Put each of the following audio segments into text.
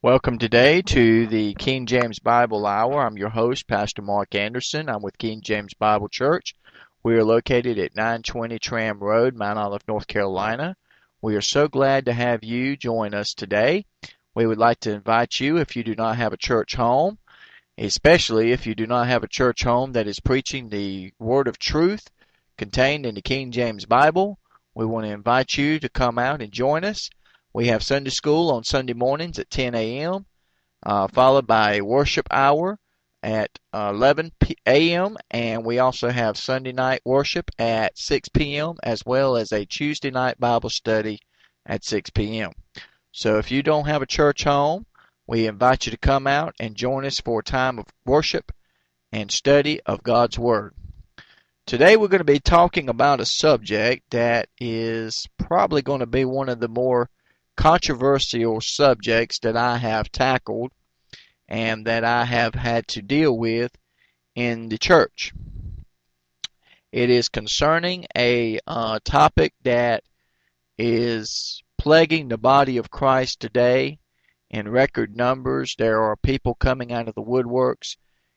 Welcome today to the King James Bible Hour. I'm your host, Pastor Marc Anderson. I'm with King James Bible Church. We are located at 920 Tram Road, Mount Olive, North Carolina. We are so glad to have you join us today. We would like to invite you, if you do not have a church home, especially if you do not have a church home that is preaching the word of truth contained in the King James Bible, we want to invite you to come out and join us. We have Sunday school on Sunday mornings at 10 a.m., uh, followed by a worship hour at 11 a.m., and we also have Sunday night worship at 6 p.m., as well as a Tuesday night Bible study at 6 p.m. So if you don't have a church home, we invite you to come out and join us for a time of worship and study of God's Word. Today we're going to be talking about a subject that is probably going to be one of the more controversial subjects that I have tackled and that I have had to deal with in the church. It is concerning a uh, topic that is plaguing the body of Christ today in record numbers. There are people coming out of the woodworks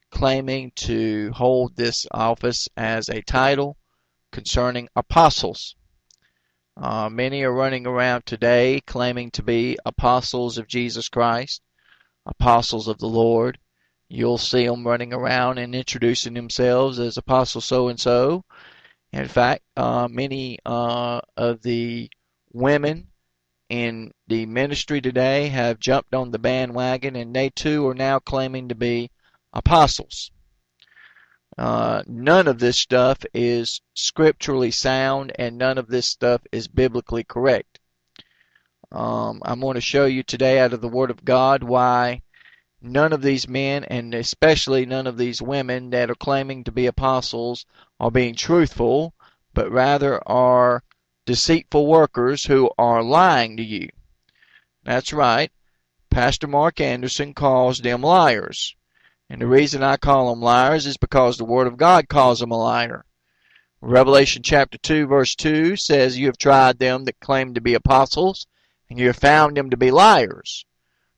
claiming to hold this office as a title concerning apostles. Uh, many are running around today claiming to be apostles of Jesus Christ, apostles of the Lord. You'll see them running around and introducing themselves as apostle so and so. In fact, uh, many uh, of the women in the ministry today have jumped on the bandwagon and they too are now claiming to be apostles. Uh, none of this stuff is scripturally sound and none of this stuff is biblically correct. Um, I'm going to show you today out of the Word of God why none of these men, and especially none of these women that are claiming to be apostles, are being truthful, but rather are deceitful workers who are lying to you. That's right. Pastor Marc Anderson calls them liars. And the reason I call them liars is because the Word of God calls them a liar. Revelation chapter 2 verse 2 says, You have tried them that claim to be apostles, and you have found them to be liars.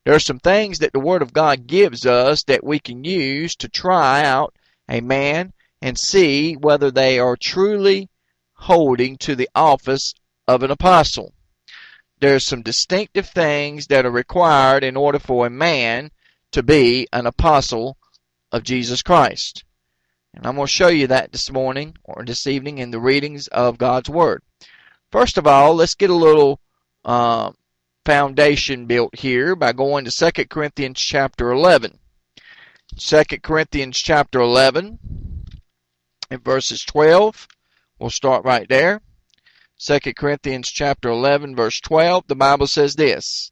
There are some things that the Word of God gives us that we can use to try out a man and see whether they are truly holding to the office of an apostle. There are some distinctive things that are required in order for a man to be an apostle of Jesus Christ. And I'm going to show you that this morning or this evening in the readings of God's Word. First of all, let's get a little uh, foundation built here by going to 2 Corinthians chapter 11. 2 Corinthians chapter 11 in verses 12. We'll start right there. 2 Corinthians chapter 11 verse 12. The Bible says this.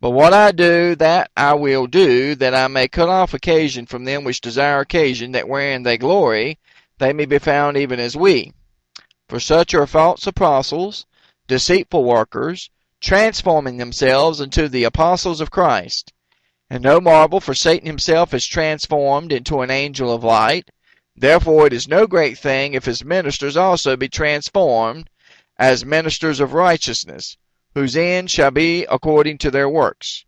But what I do, that I will do, that I may cut off occasion from them which desire occasion, that wherein they glory, they may be found even as we. For such are false apostles, deceitful workers, transforming themselves into the apostles of Christ. And no marvel, for Satan himself is transformed into an angel of light. Therefore it is no great thing if his ministers also be transformed as ministers of righteousness whose end shall be according to their works.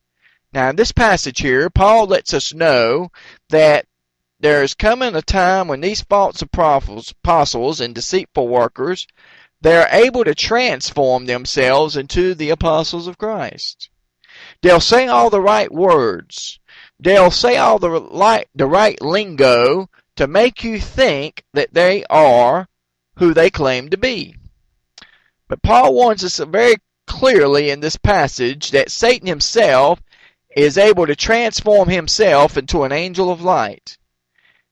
Now, in this passage here, Paul lets us know that there is coming a time when these false apostles and deceitful workers, they are able to transform themselves into the apostles of Christ. They'll say all the right words. They'll say all the right, the right lingo to make you think that they are who they claim to be. But Paul warns us a very clearly in this passage that Satan himself is able to transform himself into an angel of light.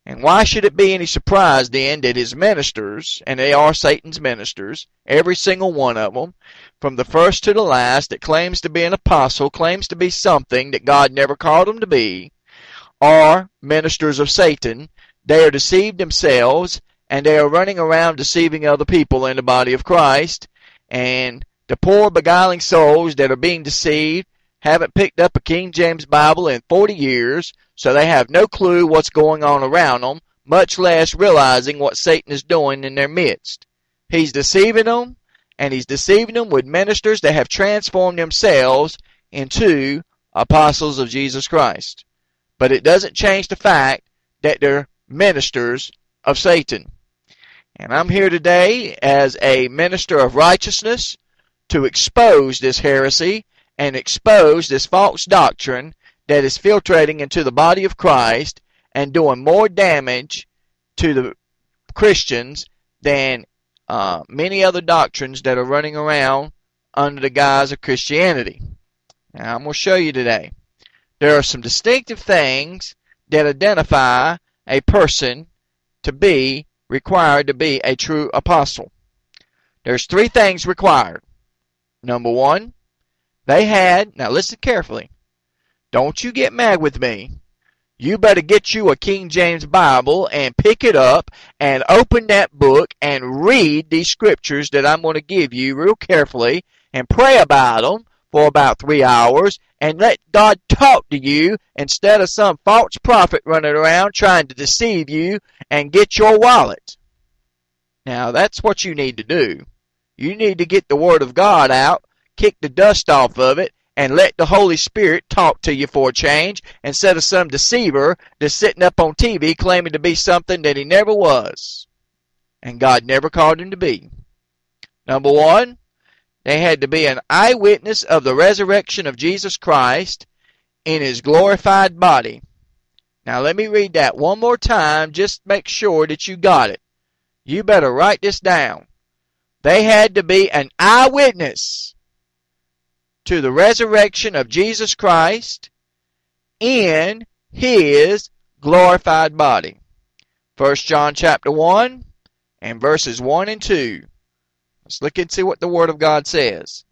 And why should it be any surprise then that his ministers, and they are Satan's ministers, every single one of them, from the first to the last, that claims to be an apostle, claims to be something that God never called them to be, are ministers of Satan. They are deceived themselves, and they are running around deceiving other people in the body of Christ, and the poor beguiling souls that are being deceived haven't picked up a King James Bible in 40 years, so they have no clue what's going on around them, much less realizing what Satan is doing in their midst. He's deceiving them, and he's deceiving them with ministers that have transformed themselves into apostles of Jesus Christ. But it doesn't change the fact that they're ministers of Satan. And I'm here today as a minister of righteousness to expose this heresy and expose this false doctrine that is filtrating into the body of Christ and doing more damage to the Christians than uh, many other doctrines that are running around under the guise of Christianity. Now, I'm going to show you today. There are some distinctive things that identify a person to be required to be a true apostle. There's three things required. Number one, they had, now listen carefully, don't you get mad with me. You better get you a King James Bible and pick it up and open that book and read these scriptures that I'm going to give you real carefully and pray about them for about three hours and let God talk to you instead of some false prophet running around trying to deceive you and get your wallet. Now that's what you need to do. You need to get the Word of God out, kick the dust off of it, and let the Holy Spirit talk to you for a change instead of some deceiver that's sitting up on TV claiming to be something that he never was. And God never called him to be. Number one, they had to be an eyewitness of the resurrection of Jesus Christ in his glorified body. Now let me read that one more time, just make sure that you got it. You better write this down. They had to be an eyewitness to the resurrection of Jesus Christ in his glorified body. 1 John chapter 1 and verses 1 and 2. Let's look and see what the Word of God says.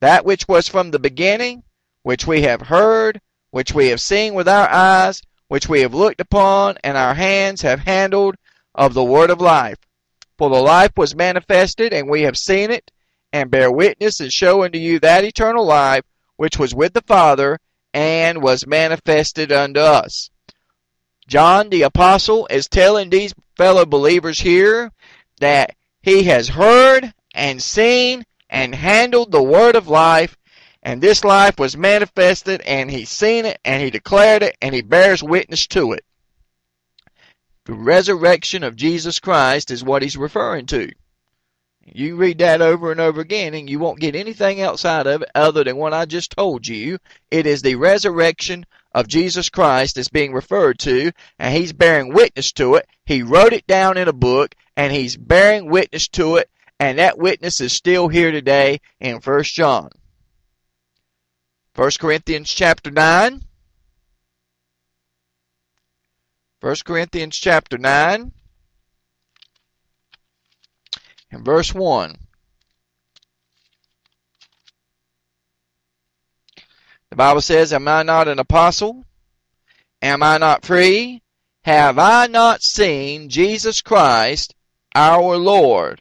That which was from the beginning, which we have heard, which we have seen with our eyes, which we have looked upon, and our hands have handled of the Word of life. For the life was manifested, and we have seen it, and bear witness and show unto you that eternal life which was with the Father and was manifested unto us. John the Apostle is telling these fellow believers here that he has heard and seen and handled the word of life, and this life was manifested, and he's seen it, and he declared it, and he bears witness to it. The resurrection of Jesus Christ is what he's referring to. You read that over and over again, and you won't get anything outside of it other than what I just told you. It is the resurrection of Jesus Christ that's being referred to, and he's bearing witness to it. He wrote it down in a book, and he's bearing witness to it, and that witness is still here today in 1 John. 1 Corinthians chapter 9. 1 Corinthians chapter 9 in verse 1. The Bible says, Am I not an apostle? Am I not free? Have I not seen Jesus Christ our Lord?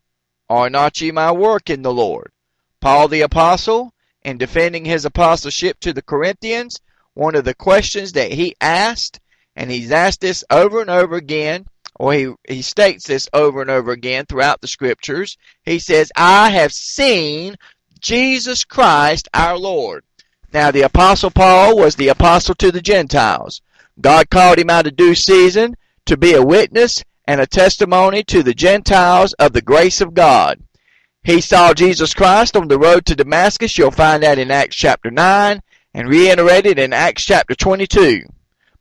Are not ye my work in the Lord? Paul the apostle, in defending his apostleship to the Corinthians, one of the questions that he asked, and he's asked this over and over again, or he, he states this over and over again throughout the scriptures. He says, I have seen Jesus Christ our Lord. Now, the Apostle Paul was the apostle to the Gentiles. God called him out of due season to be a witness and a testimony to the Gentiles of the grace of God. He saw Jesus Christ on the road to Damascus. You'll find that in Acts chapter 9 and reiterated in Acts chapter 22.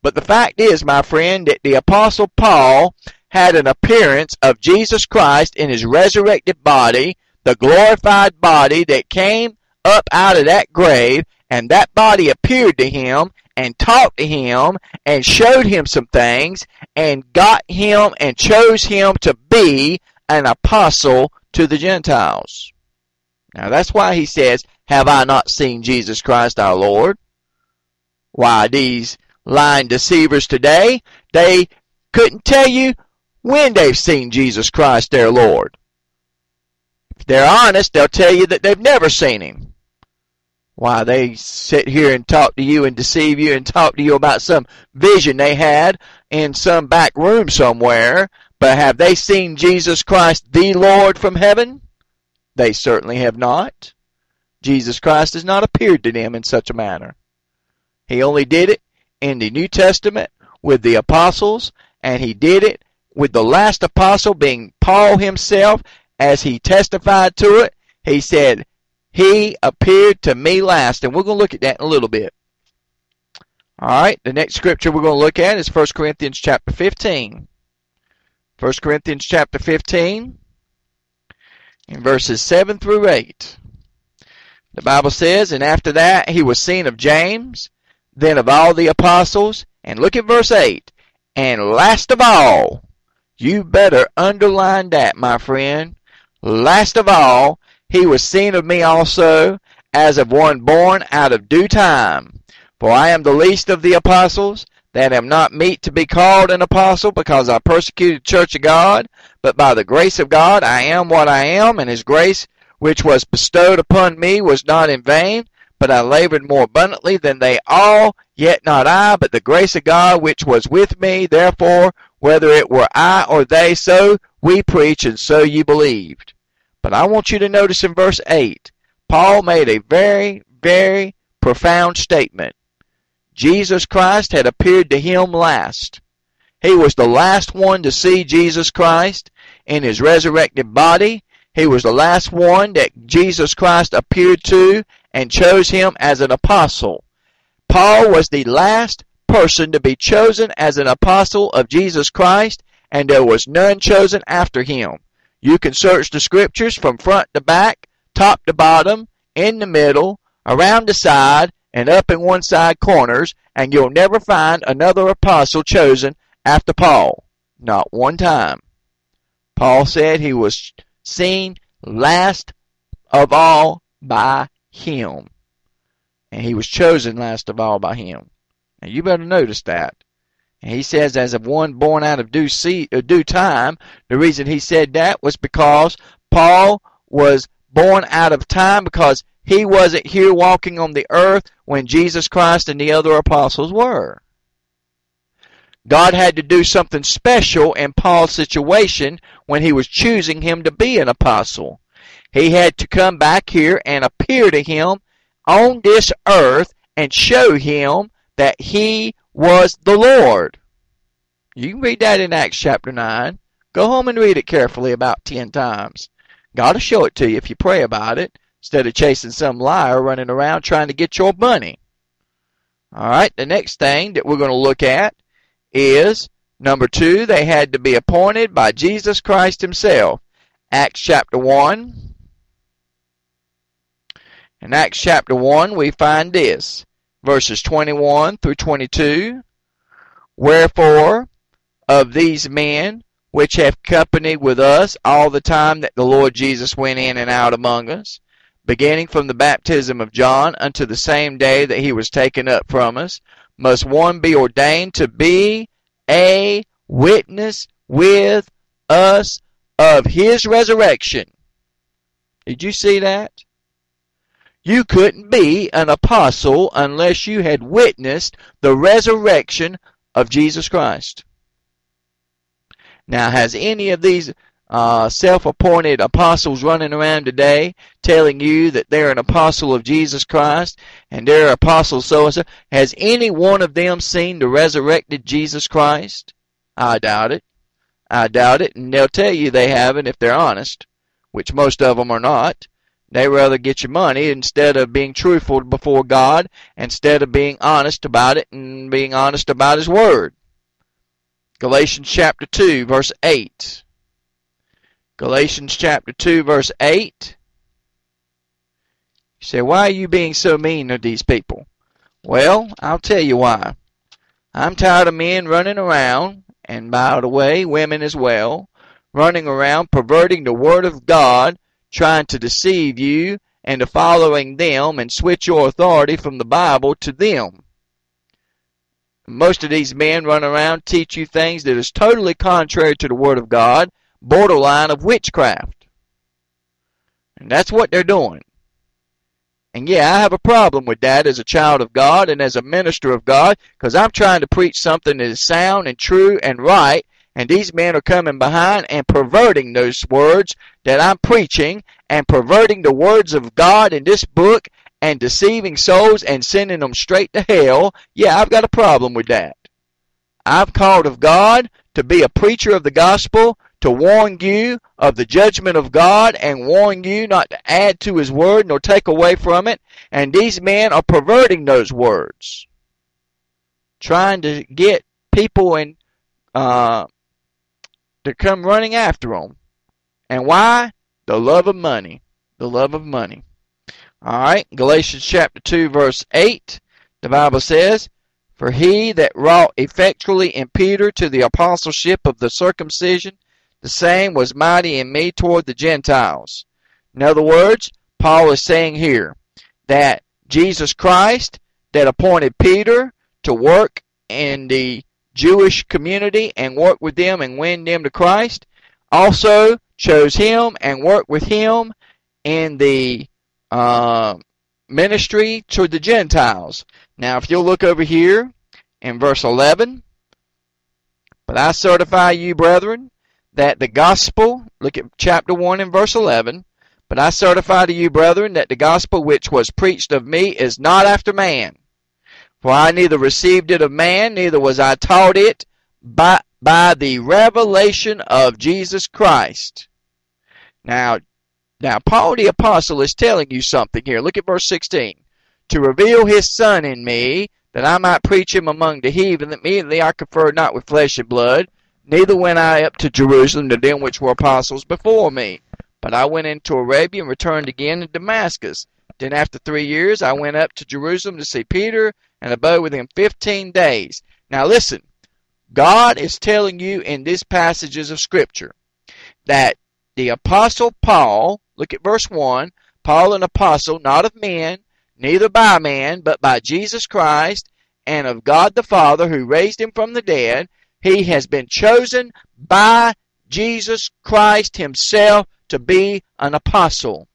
But the fact is, my friend, that the Apostle Paul had an appearance of Jesus Christ in his resurrected body, the glorified body that came up out of that grave, and that body appeared to him and talked to him and showed him some things and got him and chose him to be an apostle to the Gentiles. Now that's why he says, Have I not seen Jesus Christ our Lord? Why, these lying deceivers today, they couldn't tell you when they've seen Jesus Christ their Lord. If they're honest, they'll tell you that they've never seen him. Why, they sit here and talk to you and deceive you and talk to you about some vision they had in some back room somewhere, but have they seen Jesus Christ the Lord from heaven? They certainly have not. Jesus Christ has not appeared to them in such a manner. He only did it in the New Testament with the apostles, and he did it with the last apostle being Paul himself as he testified to it. He said, He appeared to me last. And we're going to look at that in a little bit. All right, the next scripture we're going to look at is 1 Corinthians chapter 15. 1 Corinthians chapter 15, in verses 7 through 8. The Bible says, And after that he was seen of James, then of all the apostles. And look at verse 8. And last of all, you better underline that, my friend. Last of all, he was seen of me also, as of one born out of due time. For I am the least of the apostles, that am not meet to be called an apostle, because I persecuted the church of God. But by the grace of God I am what I am, and his grace which was bestowed upon me was not in vain, but I labored more abundantly than they all, yet not I, but the grace of God which was with me. Therefore, whether it were I or they, so we preach, and so you believed. But I want you to notice in verse 8, Paul made a very, very profound statement. Jesus Christ had appeared to him last. He was the last one to see Jesus Christ in his resurrected body. He was the last one that Jesus Christ appeared to and chose him as an apostle. Paul was the last person to be chosen as an apostle of Jesus Christ, and there was none chosen after him. You can search the scriptures from front to back, top to bottom, in the middle, around the side, and up in one side corners, and you'll never find another apostle chosen after Paul. Not one time. Paul said he was seen last of all by him. And he was chosen last of all by him. Now you better notice that. And he says, as of one born out of due, see, uh, due time, the reason he said that was because Paul was born out of time because he wasn't here walking on the earth when Jesus Christ and the other apostles were. God had to do something special in Paul's situation when he was choosing him to be an apostle. He had to come back here and appear to him on this earth and show him that he was the Lord. You can read that in Acts chapter 9. Go home and read it carefully about 10 times. God will show it to you if you pray about it instead of chasing some liar running around trying to get your money. All right, the next thing that we're going to look at is number two, they had to be appointed by Jesus Christ Himself. Acts chapter 1. In Acts chapter 1, we find this verses 21 through 22. Wherefore, of these men which have company with us all the time that the Lord Jesus went in and out among us, beginning from the baptism of John unto the same day that he was taken up from us, must one be ordained to be a witness with us of his resurrection. Did you see that? You couldn't be an apostle unless you had witnessed the resurrection of Jesus Christ. Now, has any of these uh, self-appointed apostles running around today telling you that they're an apostle of Jesus Christ and they're apostle so and so? Has any one of them seen the resurrected Jesus Christ? I doubt it. I doubt it, and they'll tell you they haven't if they're honest, which most of them are not. They rather get your money instead of being truthful before God, instead of being honest about it and being honest about His Word. Galatians chapter 2, verse 8. Galatians chapter 2, verse 8. You say, why are you being so mean to these people? Well, I'll tell you why. I'm tired of men running around, and by the way, women as well, running around perverting the Word of God trying to deceive you and to following them and switch your authority from the Bible to them. Most of these men run around teach you things that is totally contrary to the Word of God, borderline of witchcraft. And that's what they're doing. And yeah, I have a problem with that as a child of God and as a minister of God because I'm trying to preach something that is sound and true and right and these men are coming behind and perverting those words that I'm preaching and perverting the words of God in this book and deceiving souls and sending them straight to hell, yeah, I've got a problem with that. I've called of God to be a preacher of the gospel, to warn you of the judgment of God and warn you not to add to his word nor take away from it. And these men are perverting those words, trying to get people in. uh, to come running after them. And why? The love of money. The love of money. All right, Galatians chapter 2, verse 8, the Bible says, For he that wrought effectually in Peter to the apostleship of the circumcision, the same was mighty in me toward the Gentiles. In other words, Paul is saying here that Jesus Christ, that appointed Peter to work in the Jewish community and work with them and win them to Christ, also chose him and worked with him in the uh, ministry to the Gentiles. Now, if you'll look over here in verse 11, but I certify you, brethren, that the gospel, look at chapter 1 and verse 11, but I certify to you, brethren, that the gospel which was preached of me is not after man. For I neither received it of man, neither was I taught it, by, by the revelation of Jesus Christ. Now, now Paul the apostle is telling you something here. Look at verse 16. To reveal his son in me, that I might preach him among the heathen, that immediately I conferred not with flesh and blood, neither went I up to Jerusalem to them which were apostles before me. But I went into Arabia and returned again to Damascus. Then after three years I went up to Jerusalem to see Peter, and abode with him fifteen days. Now listen, God is telling you in these passages of Scripture that the Apostle Paul, look at verse 1, Paul an apostle, not of men, neither by man, but by Jesus Christ, and of God the Father, who raised him from the dead. He has been chosen by Jesus Christ himself to be an apostle.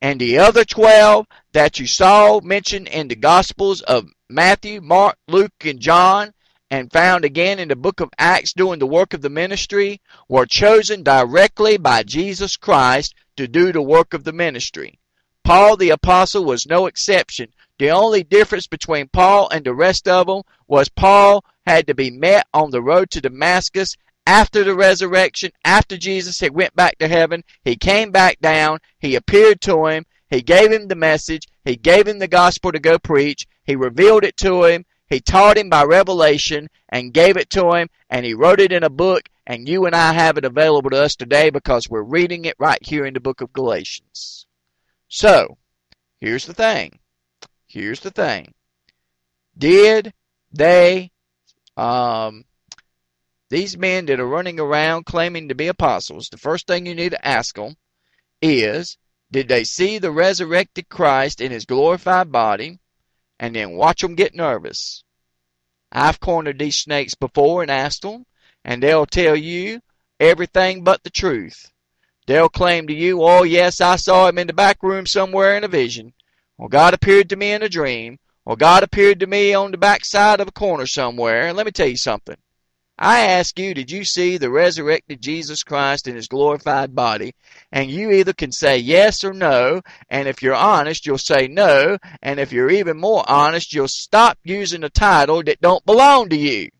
And the other twelve that you saw mentioned in the Gospels of Matthew, Mark, Luke, and John, and found again in the book of Acts doing the work of the ministry, were chosen directly by Jesus Christ to do the work of the ministry. Paul the apostle was no exception. The only difference between Paul and the rest of them was Paul had to be met on the road to Damascus after the resurrection, after Jesus had went back to heaven. He came back down. He appeared to him. He gave him the message. He gave him the gospel to go preach. He revealed it to him. He taught him by revelation and gave it to him, and he wrote it in a book, and you and I have it available to us today because we're reading it right here in the book of Galatians. So, here's the thing. Here's the thing. Did they, um, these men that are running around claiming to be apostles, the first thing you need to ask them is, did they see the resurrected Christ in his glorified body? And then watch 'em get nervous. I've cornered these snakes before and asked 'em, and they'll tell you everything but the truth. They'll claim to you, oh yes, I saw him in the back room somewhere in a vision, or God appeared to me in a dream, or God appeared to me on the back side of a corner somewhere. And let me tell you something. I ask you, did you see the resurrected Jesus Christ in his glorified body? And you either can say yes or no, and if you're honest, you'll say no, and if you're even more honest, you'll stop using a title that don't belong to you.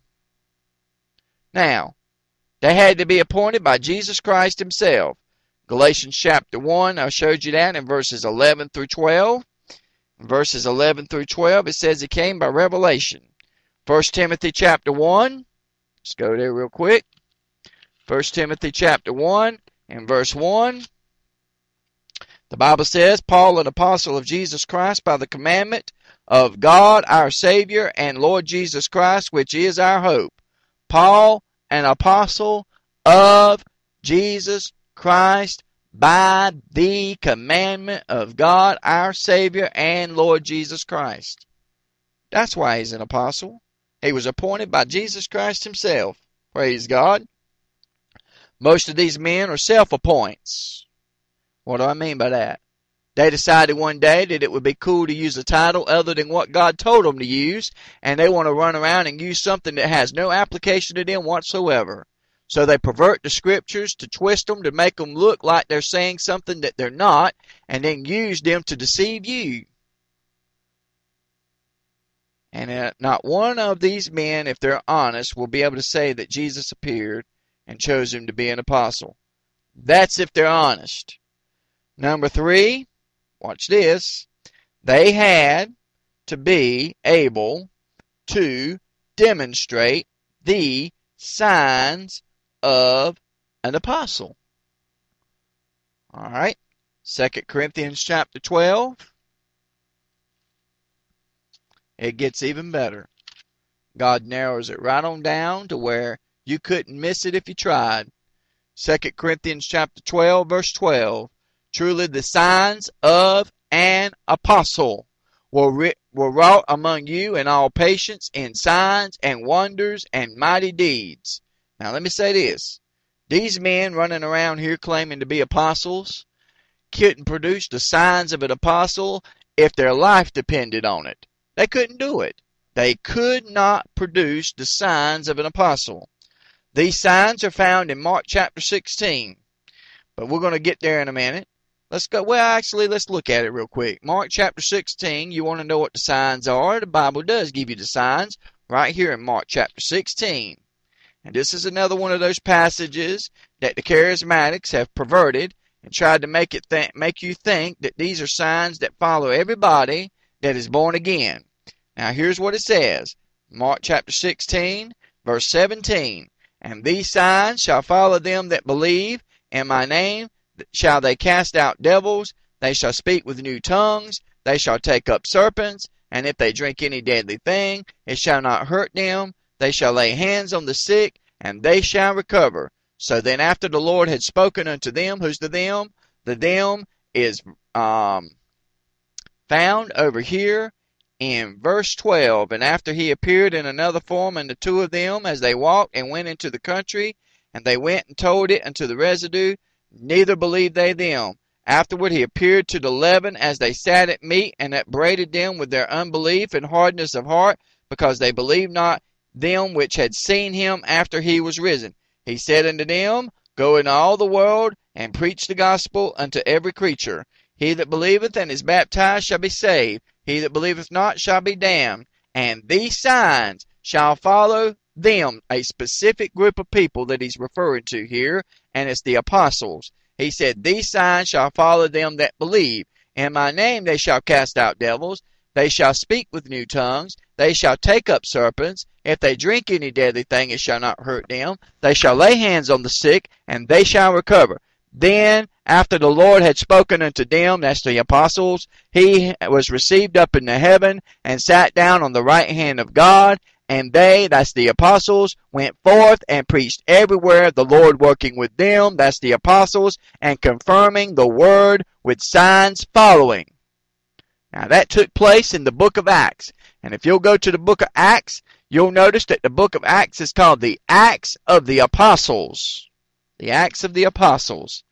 Now, they had to be appointed by Jesus Christ himself. Galatians chapter 1, I showed you that in verses 11 through 12. In verses 11 through 12, it says it came by revelation. 1 Timothy chapter 1, Let's go there real quick. 1 Timothy chapter 1 and verse 1. The Bible says, Paul, an apostle of Jesus Christ, by the commandment of God our Savior and Lord Jesus Christ, which is our hope. Paul, an apostle of Jesus Christ, by the commandment of God our Savior and Lord Jesus Christ. That's why he's an apostle. He was appointed by Jesus Christ himself. Praise God. Most of these men are self-appoints. What do I mean by that? They decided one day that it would be cool to use a title other than what God told them to use, and they want to run around and use something that has no application to them whatsoever. So they pervert the scriptures to twist them to make them look like they're saying something that they're not, and then use them to deceive you. And uh, not one of these men, if they're honest, will be able to say that Jesus appeared and chose him to be an apostle. That's if they're honest. Number three, watch this. They had to be able to demonstrate the signs of an apostle. All right. Second Corinthians chapter 12. It gets even better. God narrows it right on down to where you couldn't miss it if you tried. Second Corinthians chapter 12 verse 12. Truly the signs of an apostle were, were wrought among you in all patience in signs and wonders and mighty deeds. Now let me say this. These men running around here claiming to be apostles couldn't produce the signs of an apostle if their life depended on it. They couldn't do it. They could not produce the signs of an apostle. These signs are found in Mark chapter 16. But we're going to get there in a minute. Let's go. Well, actually, let's look at it real quick. Mark chapter 16, you want to know what the signs are? The Bible does give you the signs right here in Mark chapter 16. And this is another one of those passages that the charismatics have perverted and tried to make it make you think that these are signs that follow everybody that is born again. Now here's what it says. Mark chapter 16, verse 17. And these signs shall follow them that believe, in my name shall they cast out devils, they shall speak with new tongues, they shall take up serpents, and if they drink any deadly thing, it shall not hurt them, they shall lay hands on the sick, and they shall recover. So then after the Lord had spoken unto them, who's the them? The them is um, found over here in verse 12. And after he appeared in another form unto two of them as they walked and went into the country, and they went and told it unto the residue, neither believed they them. Afterward he appeared to the eleven as they sat at meat, and upbraided them with their unbelief and hardness of heart, because they believed not them which had seen him after he was risen. He said unto them, Go into all the world, and preach the gospel unto every creature. He that believeth and is baptized shall be saved. He that believeth not shall be damned. And these signs shall follow them, a specific group of people that he's referring to here, and it's the apostles. He said, These signs shall follow them that believe. In my name they shall cast out devils. They shall speak with new tongues. They shall take up serpents. If they drink any deadly thing, it shall not hurt them. They shall lay hands on the sick, and they shall recover. Then, after the Lord had spoken unto them, that's the apostles, he was received up into heaven and sat down on the right hand of God. And they, that's the apostles, went forth and preached everywhere, the Lord working with them, that's the apostles, and confirming the word with signs following. Now that took place in the book of Acts. And if you'll go to the book of Acts, you'll notice that the book of Acts is called the Acts of the Apostles. The Acts of the Apostles.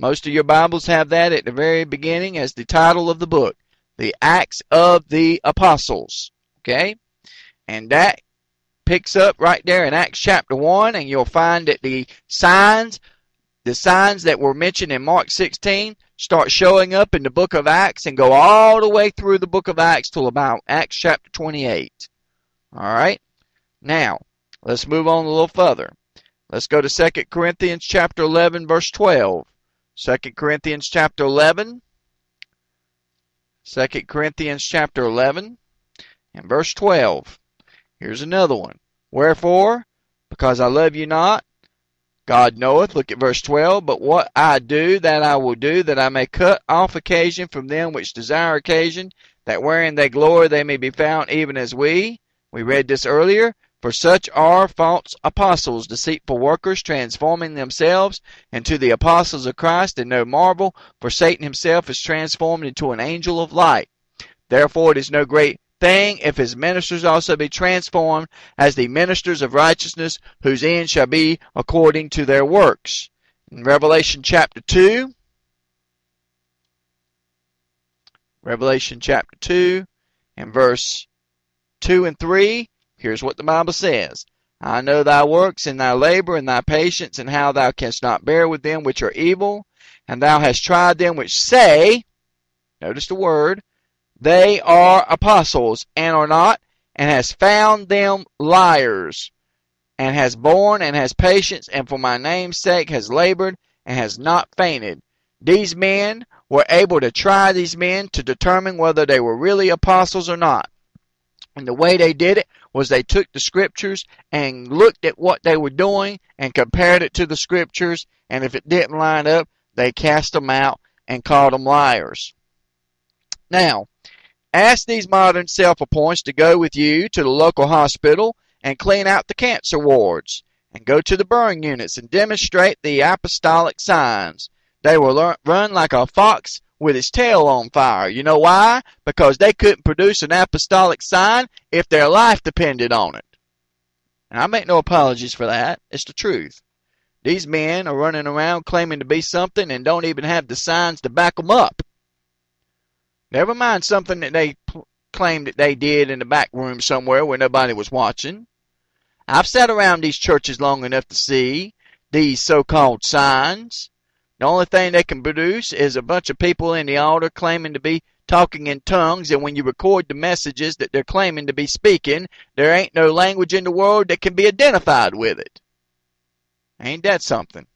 Most of your Bibles have that at the very beginning as the title of the book. The Acts of the Apostles. Okay? And that picks up right there in Acts chapter 1, and you'll find that the signs, the signs that were mentioned in Mark 16, start showing up in the book of Acts and go all the way through the book of Acts till about Acts chapter 28. All right? Now, let's move on a little further. Let's go to 2 Corinthians chapter 11 verse 12. 2 Corinthians chapter 11. 2 Corinthians chapter 11 and verse 12. Here's another one. Wherefore, because I love you not, God knoweth, look at verse 12, but what I do, that I will do, that I may cut off occasion from them which desire occasion, that wherein they glory they may be found even as we. We read this earlier. For such are false apostles, deceitful workers, transforming themselves into the apostles of Christ, and no marvel, for Satan himself is transformed into an angel of light. Therefore it is no great thing if his ministers also be transformed as the ministers of righteousness, whose end shall be according to their works. In Revelation chapter 2, Revelation chapter 2, and verse 2 and 3, Here's what the Bible says. I know thy works and thy labor and thy patience and how thou canst not bear with them which are evil, and thou hast tried them which say, notice the word, they are apostles and are not, and has found them liars, and has borne and has patience, and for my name's sake has labored and has not fainted. These men were able to try these men to determine whether they were really apostles or not. And the way they did it was they took the scriptures and looked at what they were doing and compared it to the scriptures, and if it didn't line up, they cast them out and called them liars. Now, ask these modern self-appoints to go with you to the local hospital and clean out the cancer wards, and go to the burn units and demonstrate the apostolic signs. They will run like a fox with his tail on fire. You know why? Because they couldn't produce an apostolic sign if their life depended on it. And I make no apologies for that. It's the truth. These men are running around claiming to be something and don't even have the signs to back them up. Never mind something that they claimed that they did in the back room somewhere where nobody was watching. I've sat around these churches long enough to see these so-called signs. The only thing they can produce is a bunch of people in the altar claiming to be talking in tongues, and when you record the messages that they're claiming to be speaking, there ain't no language in the world that can be identified with it. Ain't that something?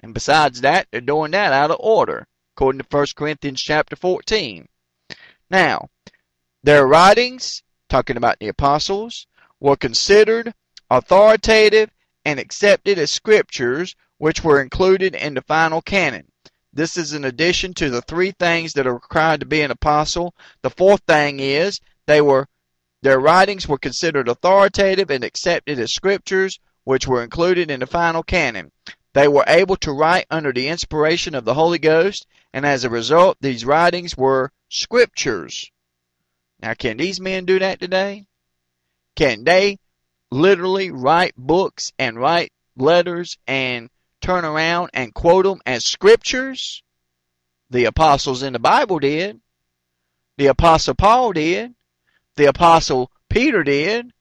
And besides that, they're doing that out of order, according to 1 Corinthians chapter 14. Now, their writings, talking about the apostles, were considered authoritative and accepted as scriptures which were included in the final canon. This is in addition to the three things that are required to be an apostle. The fourth thing is they were their writings were considered authoritative and accepted as scriptures, which were included in the final canon. They were able to write under the inspiration of the Holy Ghost, and as a result, these writings were scriptures. Now, can these men do that today? Can they literally write books and write letters and turn around and quote them as scriptures. The apostles in the Bible did. The apostle Paul did. The apostle Peter did.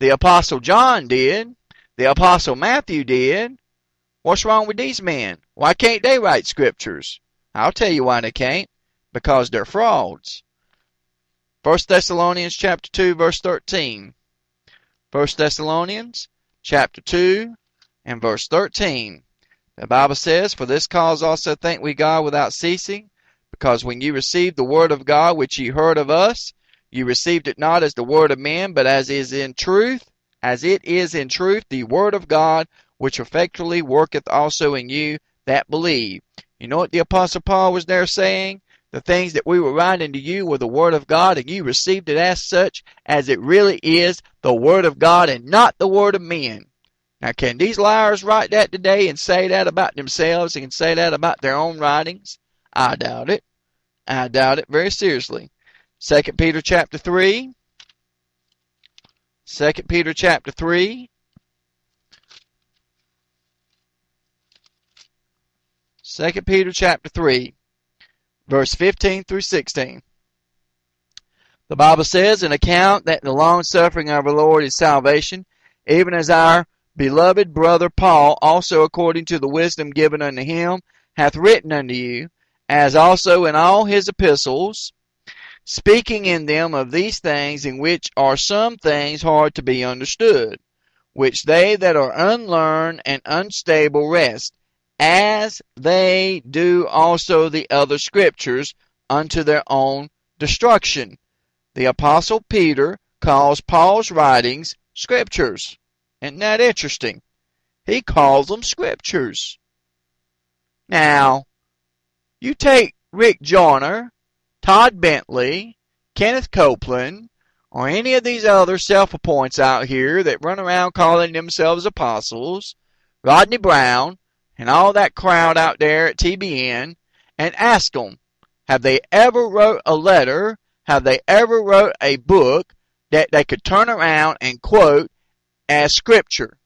The apostle John did. The apostle Matthew did. What's wrong with these men? Why can't they write scriptures? I'll tell you why they can't. Because they're frauds. 1 Thessalonians chapter 2 verse 13. 1 Thessalonians chapter 2 and verse 13. The Bible says, For this cause also thank we God without ceasing, because when you received the word of God which ye heard of us, you received it not as the word of men, but as is in truth, as it is in truth the word of God, which effectually worketh also in you that believe. You know what the Apostle Paul was there saying? The things that we were writing to you were the Word of God, and you received it as such, as it really is the Word of God and not the Word of men. Now, can these liars write that today and say that about themselves and say that about their own writings? I doubt it. I doubt it very seriously. Second Peter chapter 3. Second Peter chapter 3. Second Peter chapter 3, verse 15 through 16. The Bible says, An account that the long suffering of our Lord is salvation, even as our beloved brother Paul, also according to the wisdom given unto him, hath written unto you, as also in all his epistles, speaking in them of these things, in which are some things hard to be understood, which they that are unlearned and unstable wrest, as they do also the other scriptures, unto their own destruction. The Apostle Peter calls Paul's writings scriptures. Isn't that interesting? He calls them scriptures. Now, you take Rick Joyner, Todd Bentley, Kenneth Copeland, or any of these other self-appoints out here that run around calling themselves apostles, Rodney Browne, and all that crowd out there at TBN, and ask them, have they ever wrote a letter, have they ever wrote a book that they could turn around and quote as Scripture?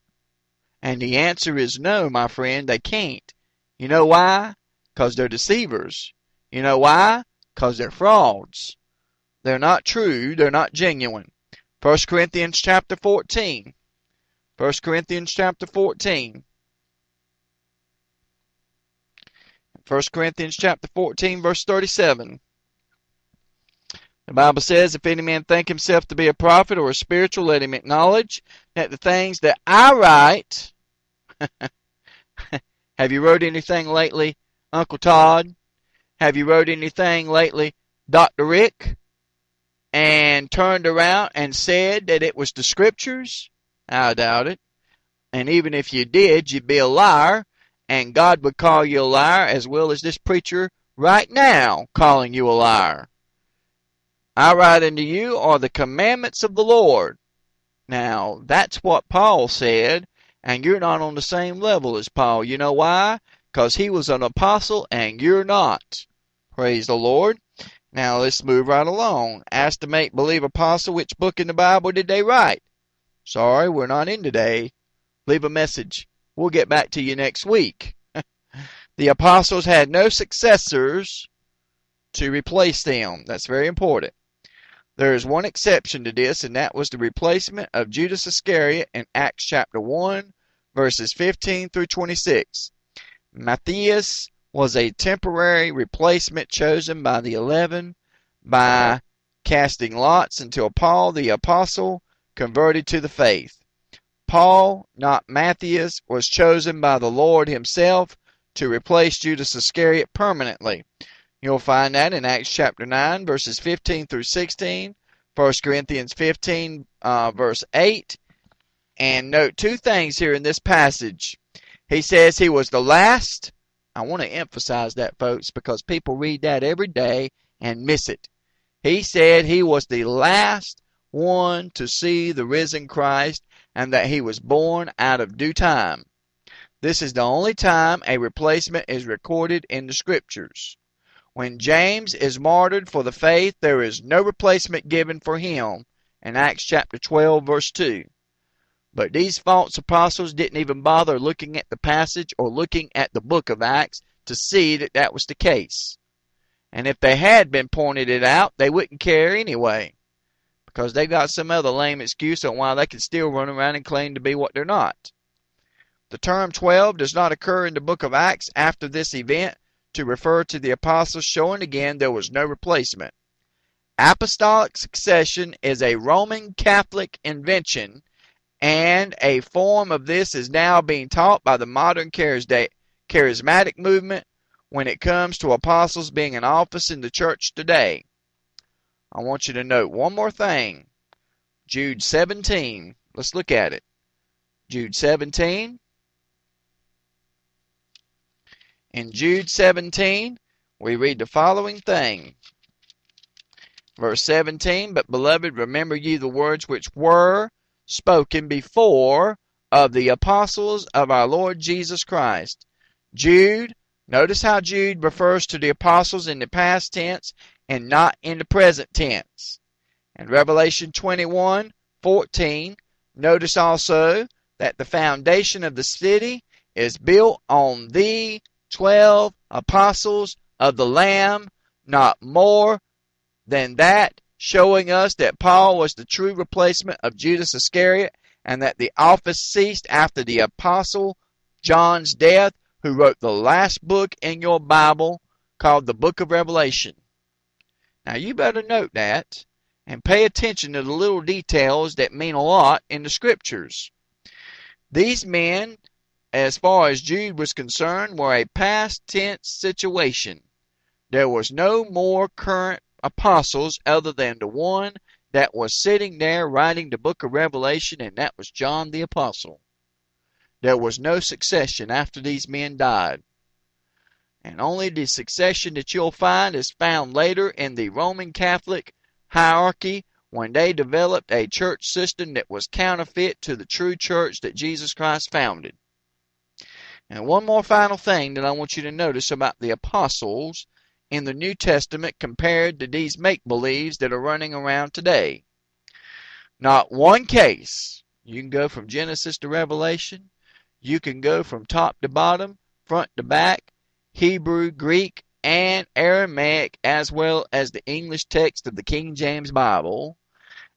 And the answer is no, my friend, they can't. You know why? Because they're deceivers. You know why? Because they're frauds. They're not true. They're not genuine. 1 Corinthians chapter 14. 1 Corinthians chapter 14. 1 Corinthians chapter 14 verse 37. The Bible says, If any man think himself to be a prophet or a spiritual, let him acknowledge that the things that I write. Have you wrote anything lately, Uncle Todd? Have you wrote anything lately, Dr. Rick? And turned around and said that it was the scriptures? I doubt it. And even if you did, you'd be a liar, and God would call you a liar as well as this preacher right now calling you a liar. I write unto you are the commandments of the Lord. Now, that's what Paul said, and you're not on the same level as Paul. You know why? Because he was an apostle and you're not. Praise the Lord. Now let's move right along. Ask the make believe apostle which book in the Bible did they write? Sorry, we're not in today. Leave a message. We'll get back to you next week. the apostles had no successors to replace them. That's very important. There is one exception to this, and that was the replacement of Judas Iscariot in Acts chapter 1, verses 15 through 26. Matthias was a temporary replacement chosen by the eleven by casting lots until Paul the apostle converted to the faith. Paul, not Matthias, was chosen by the Lord himself to replace Judas Iscariot permanently. You'll find that in Acts chapter 9, verses 15 through 16, 1 Corinthians 15, uh, verse 8. And note two things here in this passage. He says he was the last. I want to emphasize that, folks, because people read that every day and miss it. He said he was the last one to see the risen Christ and that he was born out of due time. This is the only time a replacement is recorded in the scriptures. When James is martyred for the faith, there is no replacement given for him in Acts chapter 12, verse 2. But these false apostles didn't even bother looking at the passage or looking at the book of Acts to see that that was the case. And if they had been pointed it out, they wouldn't care anyway. Because they've got some other lame excuse on why they can still run around and claim to be what they're not. The term 12 does not occur in the book of Acts after this event, to refer to the apostles, showing again there was no replacement. Apostolic succession is a Roman Catholic invention, and a form of this is now being taught by the modern charismatic movement when it comes to apostles being in office in the church today. I want you to note one more thing. Jude 17. Let's look at it. Jude 17. In Jude 17, we read the following thing. Verse 17, But beloved, remember ye the words which were spoken before of the apostles of our Lord Jesus Christ. Jude, notice how Jude refers to the apostles in the past tense and not in the present tense. In Revelation 21, 14, notice also that the foundation of the city is built on the twelve apostles of the Lamb, not more than that, showing us that Paul was the true replacement of Judas Iscariot and that the office ceased after the apostle John's death, who wrote the last book in your Bible called the Book of Revelation. Now you better note that and pay attention to the little details that mean a lot in the scriptures. These men as far as Jude was concerned, were a past tense situation. There was no more current apostles other than the one that was sitting there writing the book of Revelation, and that was John the Apostle. There was no succession after these men died. And only the succession that you'll find is found later in the Roman Catholic hierarchy when they developed a church system that was counterfeit to the true church that Jesus Christ founded. And one more final thing that I want you to notice about the apostles in the New Testament compared to these make believes that are running around today. Not one case. You can go from Genesis to Revelation. You can go from top to bottom, front to back, Hebrew, Greek, and Aramaic, as well as the English text of the King James Bible.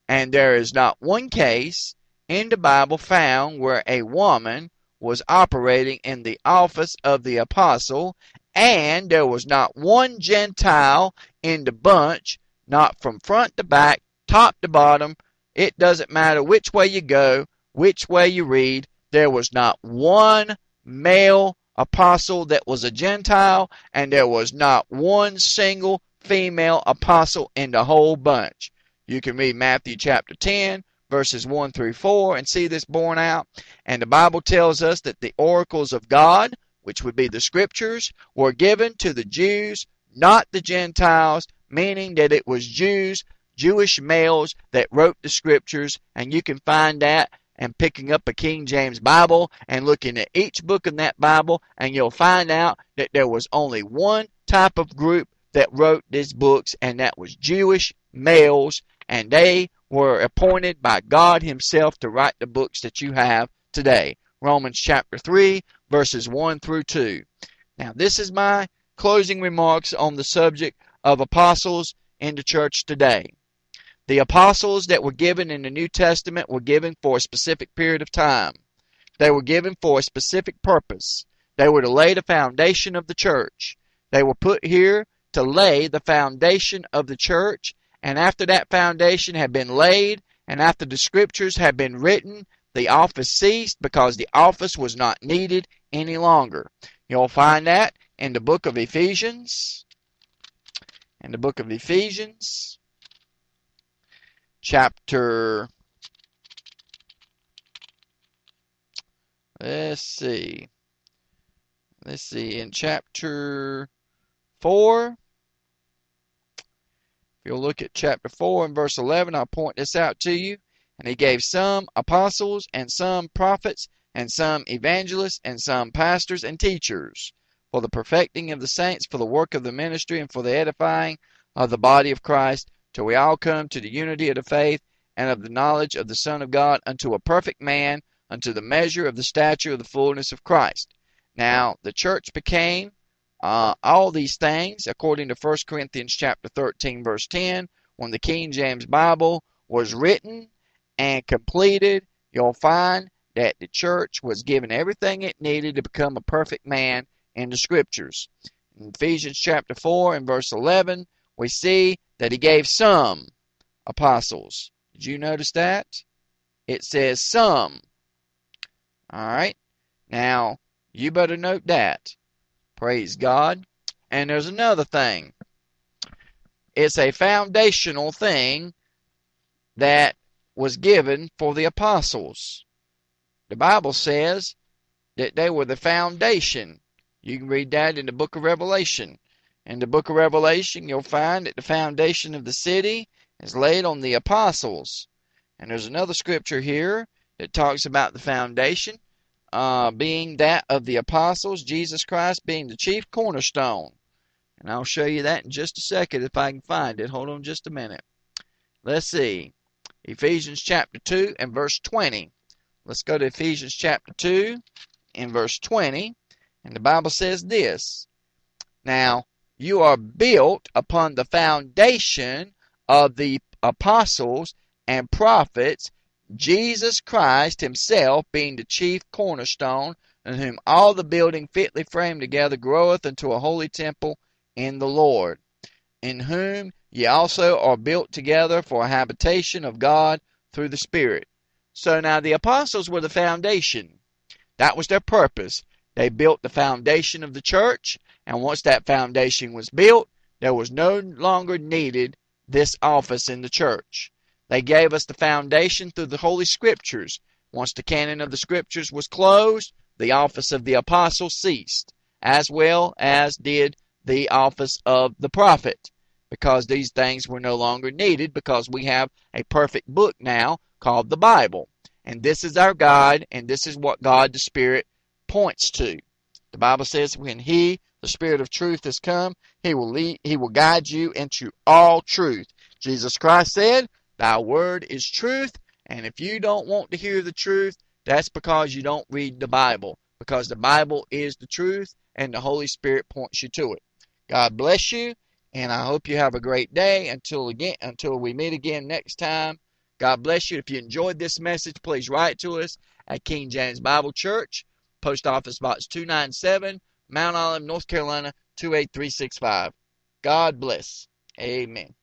And there is not one case in the Bible found where a woman was operating in the office of the apostle, and there was not one Gentile in the bunch not from front to back, top to bottom. It doesn't matter which way you go, which way you read. There was not one male apostle that was a Gentile, and there was not one single female apostle in the whole bunch. You can read Matthew chapter 10, verses 1 through 4, and see this borne out. And the Bible tells us that the oracles of God, which would be the scriptures, were given to the Jews, not the Gentiles, meaning that it was Jews, Jewish males that wrote the scriptures, and you can find that and picking up a King James Bible and looking at each book in that Bible, and you'll find out that there was only one type of group that wrote these books, and that was Jewish males, and they were appointed by God Himself to write the books that you have today. Romans chapter 3, verses 1 through 2. Now, this is my closing remarks on the subject of apostles in the church today. The apostles that were given in the New Testament were given for a specific period of time. They were given for a specific purpose. They were to lay the foundation of the church. They were put here to lay the foundation of the church and after that foundation had been laid, and after the scriptures had been written, the office ceased because the office was not needed any longer. You'll find that in the book of Ephesians. In the book of Ephesians, chapter. Let's see. Let's see. In chapter 4 you'll look at chapter 4 and verse 11, I'll point this out to you. And he gave some apostles, and some prophets, and some evangelists, and some pastors and teachers, for the perfecting of the saints, for the work of the ministry, and for the edifying of the body of Christ, till we all come to the unity of the faith and of the knowledge of the Son of God, unto a perfect man, unto the measure of the stature of the fullness of Christ. Now, the church became uh, all these things, according to 1 Corinthians chapter 13, verse 10, when the King James Bible was written and completed, you'll find that the church was given everything it needed to become a perfect man in the scriptures. In Ephesians chapter 4 and verse 11, we see that he gave some apostles. Did you notice that? It says some. All right. Now, you better note that. Praise God. And there's another thing. It's a foundational thing that was given for the apostles. The Bible says that they were the foundation. You can read that in the book of Revelation. In the book of Revelation, you'll find that the foundation of the city is laid on the apostles. And there's another scripture here that talks about the foundation uh, being that of the apostles, Jesus Christ being the chief cornerstone. And I'll show you that in just a second if I can find it. Hold on just a minute. Let's see. Ephesians chapter 2 and verse 20. Let's go to Ephesians chapter 2 and verse 20. And the Bible says this Now, you are built upon the foundation of the apostles and prophets Jesus Christ himself being the chief cornerstone, in whom all the building fitly framed together groweth into a holy temple in the Lord, in whom ye also are built together for a habitation of God through the Spirit. So now the apostles were the foundation. That was their purpose. They built the foundation of the church, and once that foundation was built, there was no longer needed this office in the church. They gave us the foundation through the Holy Scriptures. Once the canon of the Scriptures was closed, the office of the apostle ceased, as well as did the office of the prophet, because these things were no longer needed because we have a perfect book now called the Bible. And this is our guide, and this is what God the Spirit points to. The Bible says when He, the Spirit of truth, has come, He will lead, He will guide you into all truth. Jesus Christ said, Thy word is truth, and if you don't want to hear the truth, that's because you don't read the Bible. Because the Bible is the truth, and the Holy Spirit points you to it. God bless you, and I hope you have a great day. Until again, until we meet again next time. God bless you. If you enjoyed this message, please write to us at King James Bible Church, Post Office Box 297, Mount Olive, North Carolina 28365. God bless. Amen.